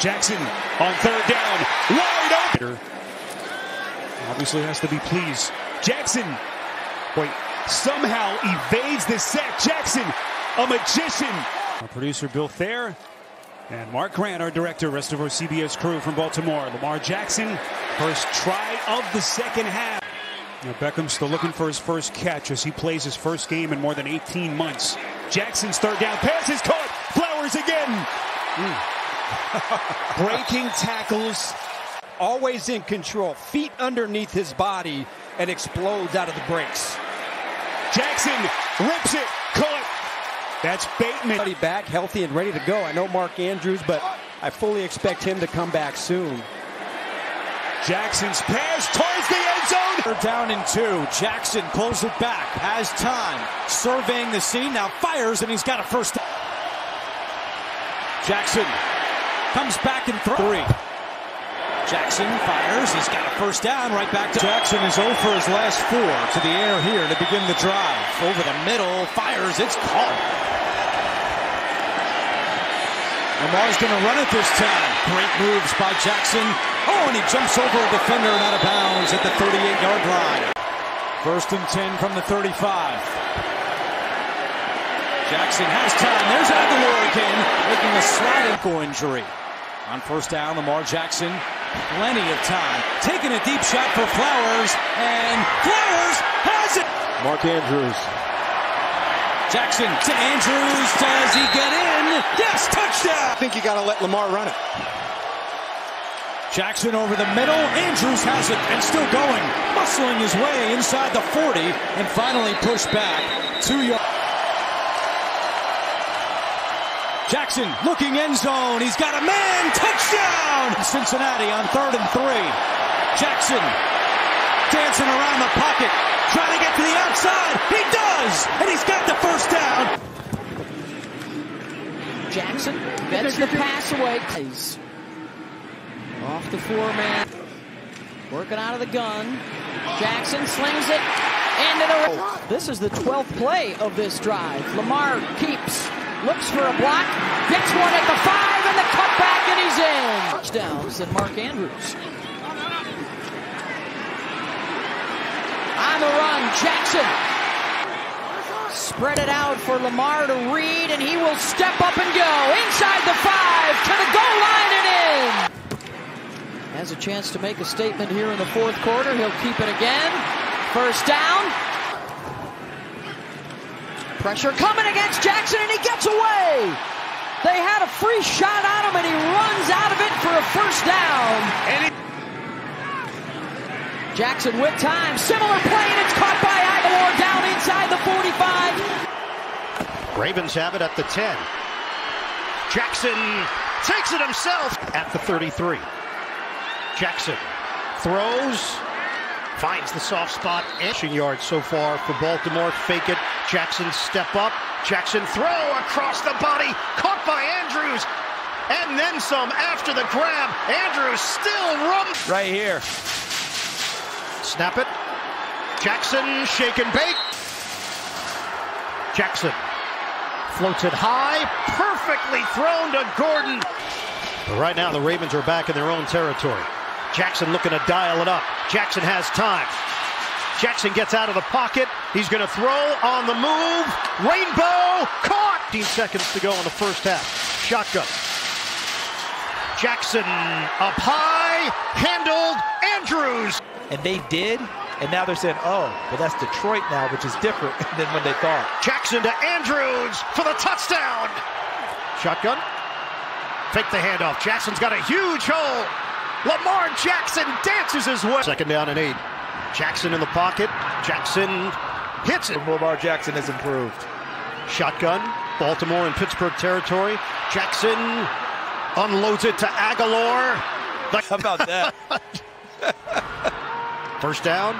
Jackson on third down. Wide open. Obviously has to be pleased. Jackson, wait, somehow evades the sack. Jackson, a magician. Our producer Bill Thayer and Mark Grant, our director, rest of our CBS crew from Baltimore. Lamar Jackson, first try of the second half. Now Beckham still looking for his first catch as he plays his first game in more than 18 months. Jackson's third down pass is caught. Flowers again. Hmm. Breaking tackles, always in control. Feet underneath his body and explodes out of the breaks. Jackson rips it. Caught. That's Bateman. Back healthy and ready to go. I know Mark Andrews, but I fully expect him to come back soon. Jackson's pass towards the end zone. They're down in two. Jackson pulls it back, has time, surveying the scene, now fires, and he's got a first down. Jackson comes back and throws. Three. Jackson fires. He's got a first down right back to Jackson is 0 for his last four to the air here to begin the drive. Over the middle, fires. It's caught. Lamar's going to run it this time. Great moves by Jackson. Oh, and he jumps over a defender and out of bounds at the 38-yard line. First and 10 from the 35. Jackson has time. There's Agholor again, making a slight ankle injury. On first down, Lamar Jackson, plenty of time. Taking a deep shot for Flowers, and Flowers has it! Mark Andrews. Jackson to Andrews. Does he get in? Yes, touchdown! I think you got to let Lamar run it. Jackson over the middle. Andrews has it and still going. Muscling his way inside the 40 and finally pushed back. Two yards. Jackson looking end zone. He's got a man. Touchdown! Cincinnati on third and three. Jackson dancing around the pocket. Trying to get to the outside. He does! And he's got the first down. Jackson gets the pass away. Off the four-man. Working out of the gun. Jackson slings it into the... Oh. This is the 12th play of this drive. Lamar keeps, looks for a block, gets one at the five, and the cutback, and he's in. Touchdowns and Mark Andrews. On the run, Jackson. Spread it out for Lamar to read, and he will step up and go inside the five to the goal line and in. Has a chance to make a statement here in the fourth quarter. He'll keep it again. First down. Pressure coming against Jackson, and he gets away. They had a free shot on him, and he runs out of it for a first down. And he Jackson with time. Similar play, and it's caught by Agholor down inside the 45. Ravens have it at the 10. Jackson takes it himself at the 33. Jackson throws, finds the soft spot. Inching yards so far for Baltimore. Fake it. Jackson step up. Jackson throw across the body. Caught by Andrews. And then some after the grab. Andrews still runs. Right here. Snap it. Jackson shake and bake. Jackson floats it high. Perfectly thrown to Gordon. But right now the Ravens are back in their own territory. Jackson looking to dial it up. Jackson has time. Jackson gets out of the pocket. He's going to throw on the move. Rainbow caught. 15 seconds to go in the first half. Shotgun. Jackson up high. Handled. Andrews. and they did, and now they're saying, oh, well, that's Detroit now, which is different than when they thought. Jackson to Andrews for the touchdown. Shotgun. Fake the handoff. Jackson's got a huge hole. Lamar Jackson dances his way. Second down and eight. Jackson in the pocket. Jackson hits it. Lamar Jackson has improved. Shotgun. Baltimore and Pittsburgh territory. Jackson unloads it to Agholor. How about that? First down.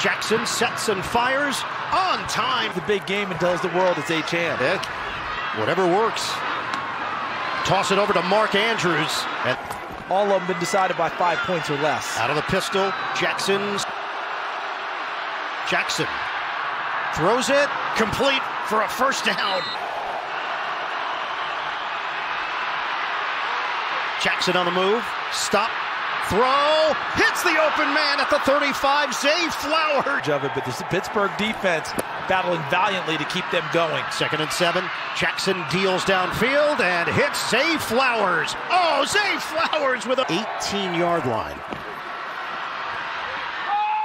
Jackson sets and fires on time. the big game and tells the world it's H-Hand. Yeah, whatever works. Toss it over to Mark Andrews. And All of them been decided by five points or less. out of the pistol, Jackson's. Jackson throws it complete for a first down. Jackson on the move. Stop. Throw. Hits the open man at the 35. Zay Flower. Of it, but this Pittsburgh defense battling valiantly to keep them going. Second and seven. Jackson deals downfield and hits Zay Flowers. Oh, Zay Flowers with a 18 yard line.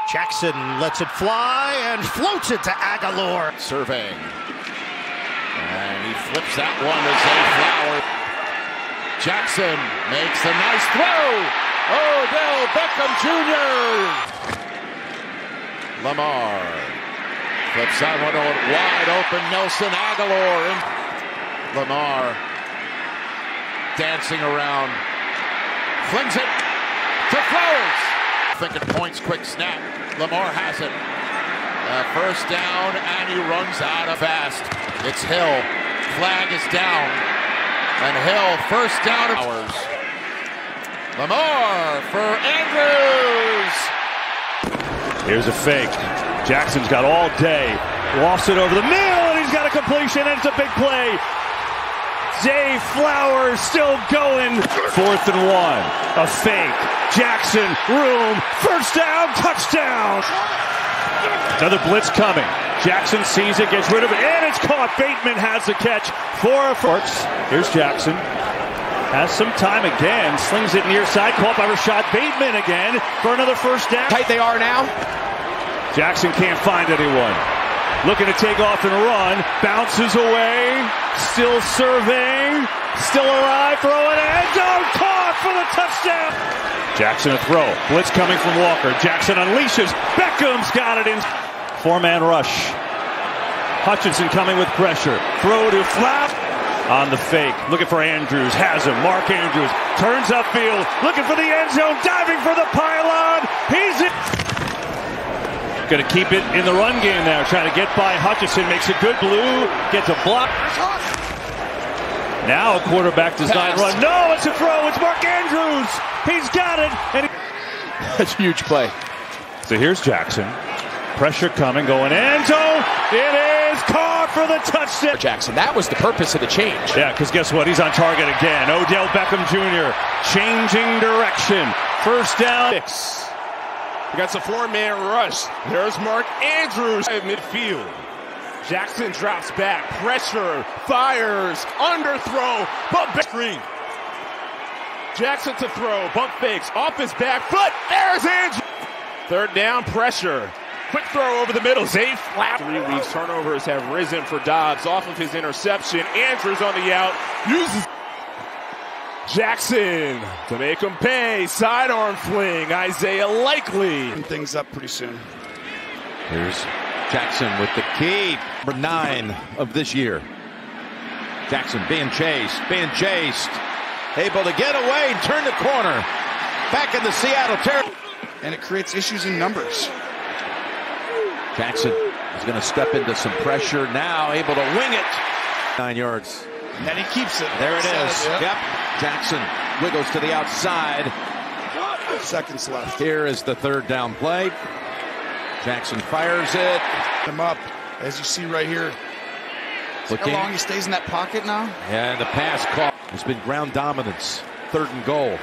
Jackson lets it fly and floats it to Agholor. Surveying. And he flips that one to Zay Flower. Jackson makes a nice throw. Odell Beckham Jr. Lamar flips that one wide open. Nelson Agholor and Lamar dancing around. Flings it to Flowers. Thinking points, quick snap. Lamar has it. Uh, first down, and he runs out of fast. It's Hill. Flag is down. And Hill, first down. Hours. Lamar for Andrews. Here's a fake. Jackson's got all day. Lofts it over the middle, and he's got a completion, and it's a big play. Zay Flowers still going. Fourth and one. A fake. Jackson, room. First down, touchdown. Another blitz coming. Jackson sees it, gets rid of it, and it's caught. Bateman has the catch for a forks. Here's Jackson. Has some time again. Slings it near side. Caught by Rashod Bateman again for another first down. Tight they are now. Jackson can't find anyone. Looking to take off and run. Bounces away. Still surveying. Still alive. Throwing an end zone. Caught for the touchdown. Jackson a throw. Blitz coming from Walker. Jackson unleashes. Beckham's got it in. Four-man rush. Hutchinson coming with pressure. Throw to Flap on the fake. Looking for Andrews. Has him. Mark Andrews turns upfield. Looking for the end zone. Diving for the pylon. He's in. Going to keep it in the run game now. Trying to get by Hutchinson. Makes a good blue. Gets a block. Now quarterback design Pass. run. No, it's a throw. It's Mark Andrews. He's got it. And he- That's a huge play. so here's Jackson. Pressure coming. Going end zone. It is caught for the touchdown. Jackson. That was the purpose of the change. Yeah, because guess what? He's on target again. Odell Beckham Jr. changing direction. First down. Six. We got a four-man rush. There's Mark Andrews at midfield. Jackson drops back. Pressure. Fires. Underthrow. Bump back screen. Jackson to throw. Bump fakes. Off his back foot. There's Andrews. Third down. Pressure. Quick throw over the middle. Zay flap. Three weeks. Turnovers have risen for Dobbs off of his interception. Andrews on the out. Uses Jackson to make him pay. Sidearm fling. Isaiah Likely. things up pretty soon. Here's Jackson with the key. Number nine of this year. Jackson being chased, being chased. Able to get away and turn the corner. Back in the Seattle territory. And it creates issues in numbers. Jackson is going to step into some pressure now, able to wing it. Nine yards. And he keeps it. There it is. Yep. Yep. Jackson wiggles to the outside. Seconds left. Here is the third down play. Jackson fires it. Him up. As you see right here. Looking. How long he stays in that pocket now? And the pass call has been ground dominance. Third and goal.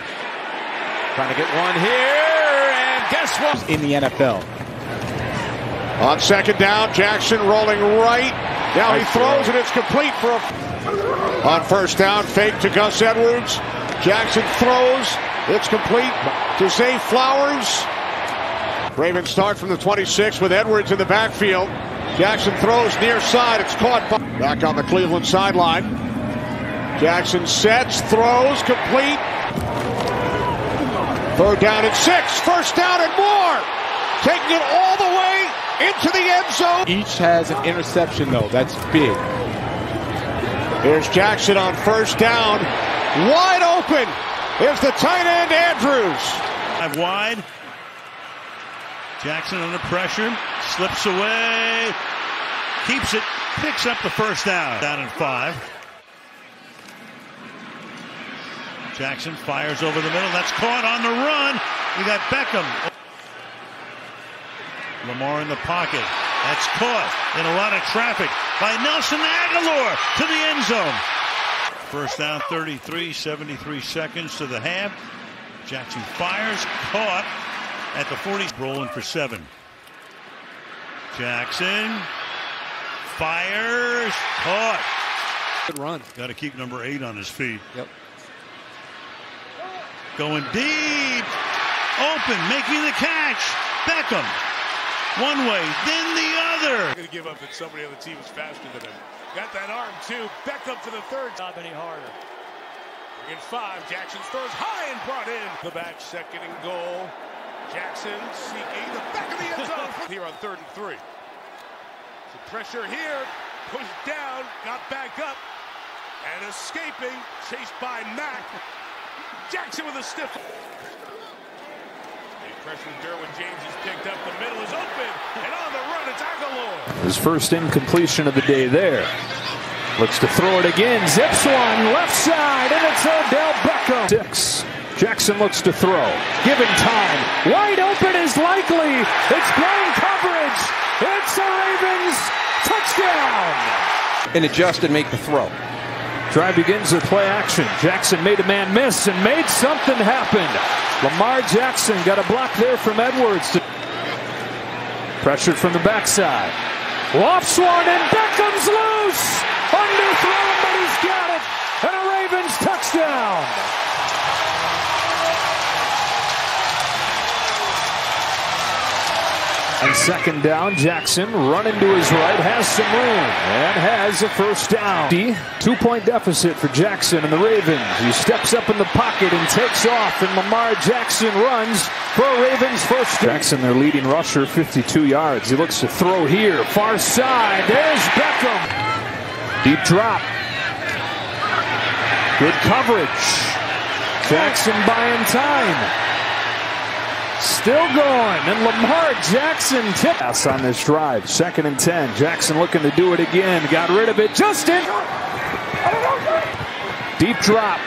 Trying to get one here. And guess what? In the NFL. On second down, Jackson rolling right. Now he throws and it's complete for a. On first down, fake to Gus Edwards. Jackson throws. It's complete to Zay Flowers. Ravens start from the 26 with Edwards in the backfield. Jackson throws near side. It's caught by- back on the Cleveland sideline. Jackson sets, throws, complete. Third down and six. First down and more. Taking it all the way into the end zone. Each has an interception, though. That's big. Here's Jackson on first down. Wide open is the tight end Andrews. Drive wide. Jackson under pressure. Slips away. Keeps it. Picks up the first down. Down in five. Jackson fires over the middle. That's caught on the run. We got Beckham. Lamar in the pocket. That's caught in a lot of traffic by Nelson Agholor to the end zone. First down 33, 73 seconds to the half. Jackson fires, caught at the 40, rolling for seven. Jackson fires, caught. Good run. Got to keep number eight on his feet. Yep. Going deep, open, making the catch. Beckham, one way, then the other. Going to give up that somebody on the team is faster than him. Got that arm too. Beckham for the third. Not any harder. In five, Jackson throws high and brought in. The back, second and goal. Jackson seeking the back of the end zone here on third and three. Some pressure here, pushed down, got back up, and escaping, chased by Mack. Jackson with a stiff. A pressure Derwin James is picked up. The middle is open, and on the run, it's Agholor. His first incompletion of the day there. Looks to throw it again. Zips one left side, and it's Odell Beckham. Six. Jackson looks to throw. Given time. Wide open is likely. It's blown coverage. It's a Ravens touchdown. And adjust and make the throw. Drive begins with play action. Jackson made a man miss and made something happen. Lamar Jackson got a block there from Edwards. Pressured from the backside. Lofts one and Beckham's loose. Underthrown, but he's got it. And a Ravens touchdown. And second down, Jackson running to his right, has some room, and has a first down. Two-point deficit for Jackson and the Ravens. He steps up in the pocket and takes off, and Lamar Jackson runs for a Ravens first down. Jackson, their leading rusher, 52 yards. He looks to throw here, far side. There's Beckham. Deep drop. Good coverage. Jackson buying time. Still going, and Lamar Jackson tips on this drive. Second and 10. Jackson looking to do it again. Got rid of it. Justin! Deep drop.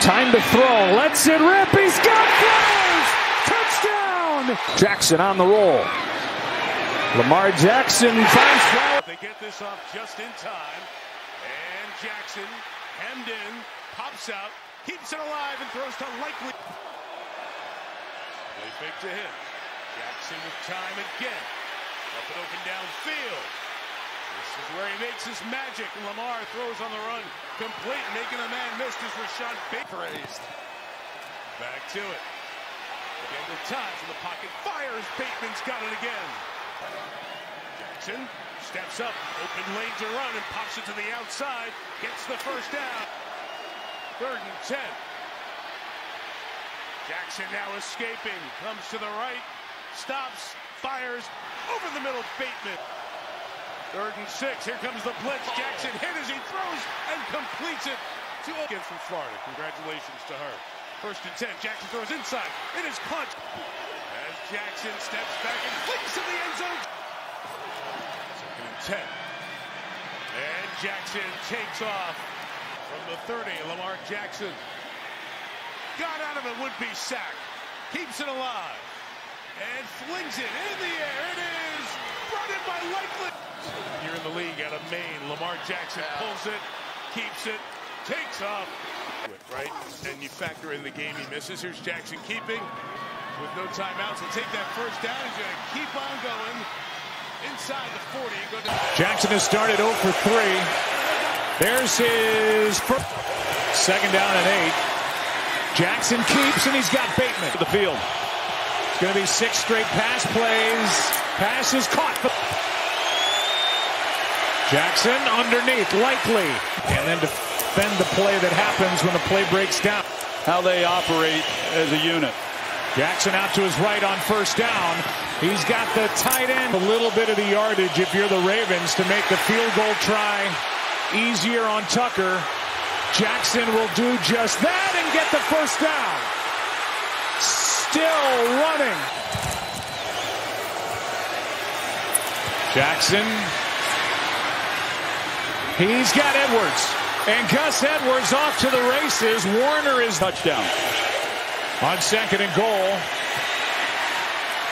Time to throw. Lets it rip. He's got Flowers! Touchdown! Jackson on the roll. Lamar Jackson finds They get this off just in time. And Jackson, hemmed in, pops out, keeps it alive, and throws to Likely. Play fake to him. Jackson with time again. Up and open downfield. This is where he makes his magic. Lamar throws on the run. Complete, making the man miss is Rashad Baker. Praised. Back to it. Again with time from the pocket. Fires. Bateman's got it again. Jackson steps up. Open lane to run and pops it to the outside. Gets the first down. Third and ten. Jackson now escaping, comes to the right, stops, fires, over the middle, Bateman. Third and six, here comes the blitz. Jackson hit as he throws and completes it to again from Florida. Congratulations to her. First and ten, Jackson throws inside. It is clutch. As Jackson steps back and flicks to the end zone. Second and ten. And Jackson takes off from the 30. Lamar Jackson got out of a would-be sack, keeps it alive, and flings it in the air. It is brought in by Likely. Here in the league out of Maine, Lamar Jackson pulls it, keeps it, takes off. Right, and you factor in the game he misses. Here's Jackson keeping with no timeouts. He'll take that first down. He's going to keep on going inside the 40. Go to Jackson has started 0 for 3. There's his first. Second down and eight. Jackson keeps, and he's got Bateman to the field. It's going to be six straight pass plays. Pass is caught. Jackson underneath, likely. And then defend the play that happens when the play breaks down. How they operate as a unit. Jackson out to his right on first down. He's got the tight end. A little bit of the yardage if you're the Ravens to make the field goal try easier on Tucker. Jackson will do just that and get the first down. Still running. Jackson. He's got Edwards. And Gus Edwards off to the races. Warner is touchdown. On second and goal.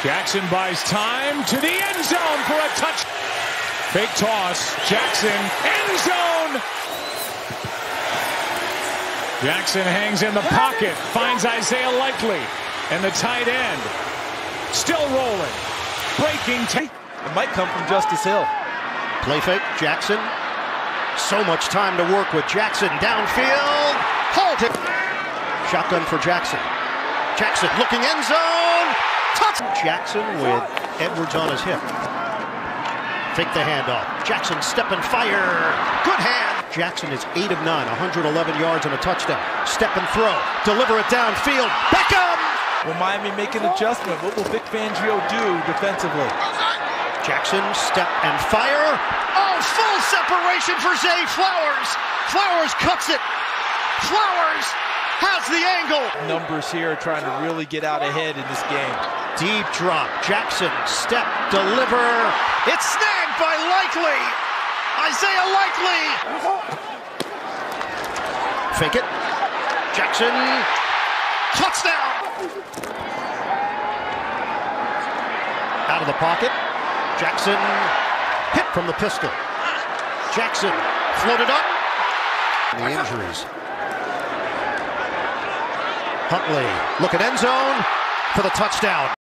Jackson buys time to the end zone for a touch. Fake toss. Jackson. End zone. Jackson hangs in the pocket, finds Isaiah Likely, and the tight end still rolling, breaking. T- it might come from Justice Hill. Play fake, Jackson. So much time to work with Jackson downfield. Hold it. Shotgun for Jackson. Jackson looking end zone. Touch. Jackson with Edwards on his hip. Fake the handoff. Jackson step and fire. Good hand. Jackson is 8 of 9, 111 yards and a touchdown. Step and throw. Deliver it downfield. Beckham! Will Miami make an adjustment? What will Vic Fangio do defensively? Jackson, step and fire. Oh, full separation for Zay Flowers. Flowers cuts it. Flowers has the angle. Numbers here trying to really get out ahead in this game. Deep drop. Jackson, step, deliver. It's snagged by Likely. Isaiah Likely. Fake it. Jackson. Touchdown. Out of the pocket. Jackson hit from the pistol. Jackson floated up. The injuries. Huntley look at end zone for the touchdown.